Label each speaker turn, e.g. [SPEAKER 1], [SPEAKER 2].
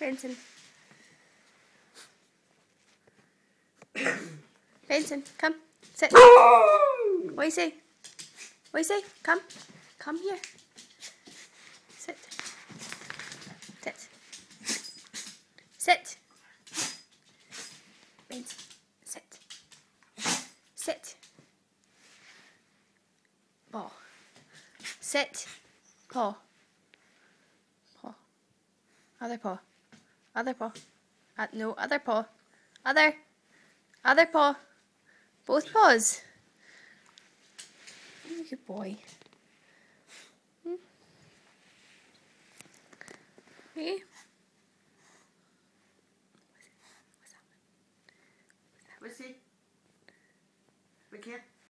[SPEAKER 1] Benson. Benson, come. Sit. What do you say? What do you say? Come. Come here. Sit. Sit. Sit. Benson. Sit. Sit. Paw. Sit. Paw. Paw. Other paw. Other paw. Uh, no, other paw. Other. Other paw. Both paws. Good boy. Hmm. Hey. What's that? What's that? What's that? What's that?